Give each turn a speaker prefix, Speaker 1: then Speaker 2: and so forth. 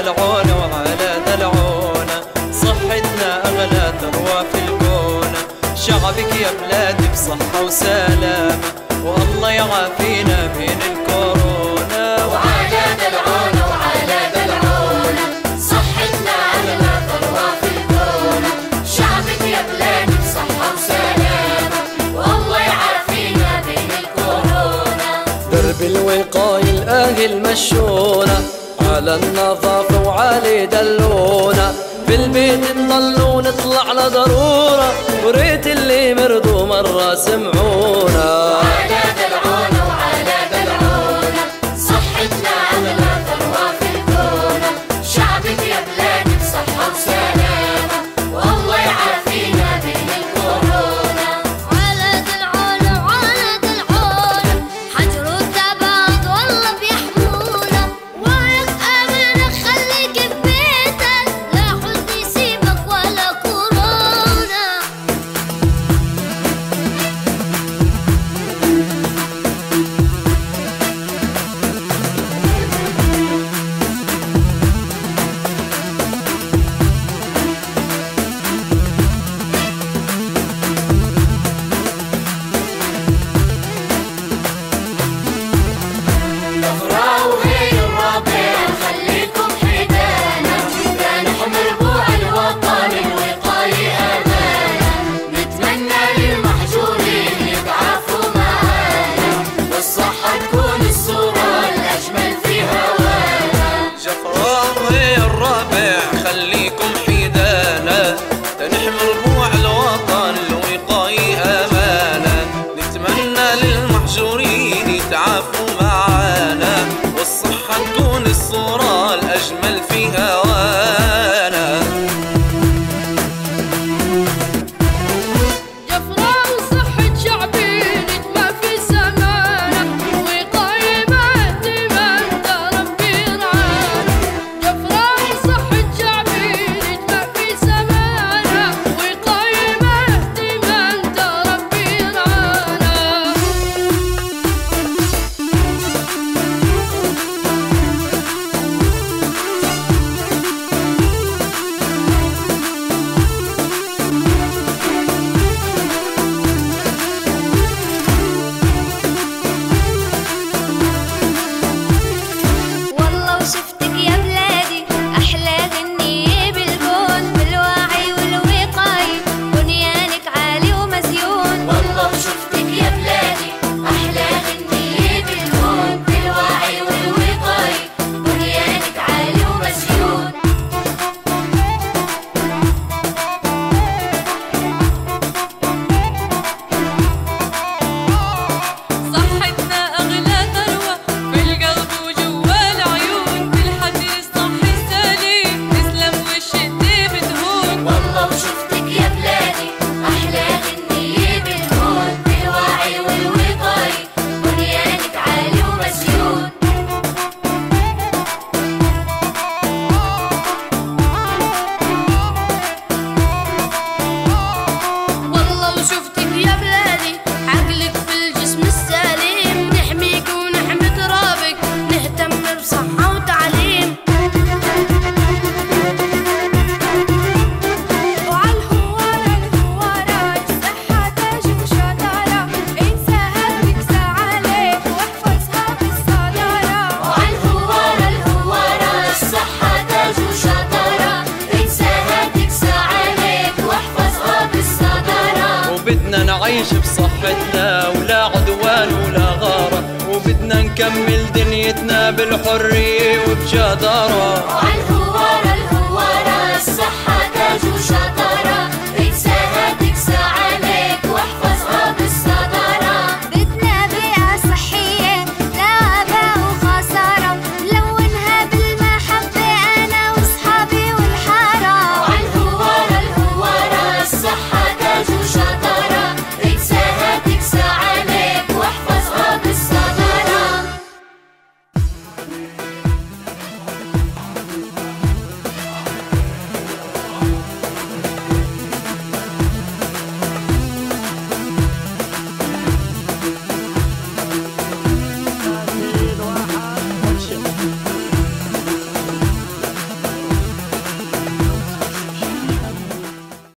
Speaker 1: العون وعلى ذا العون صحتنا أغلى ثروة في الكون. شعبك يا بلادي بصحة وسلامة والله يعافينا من الكورونا.
Speaker 2: وعلى ذا العون وعلى ذا العون صحتنا أغلى ثروة في الكون. شعبك يا بلادي بصحة وسلامة والله يعافينا من الكورونا.
Speaker 1: درب الوقاية الأهل مشهورة. على النظافة وعلي دلونا. بالبيت نضلوا نطلع لضرورة وريت اللي مرضوا مرة سمعونا. نعيش بصحتنا ولا عدوان ولا غارة. وبدنا نكمل دنيتنا بالحرية وبجدارة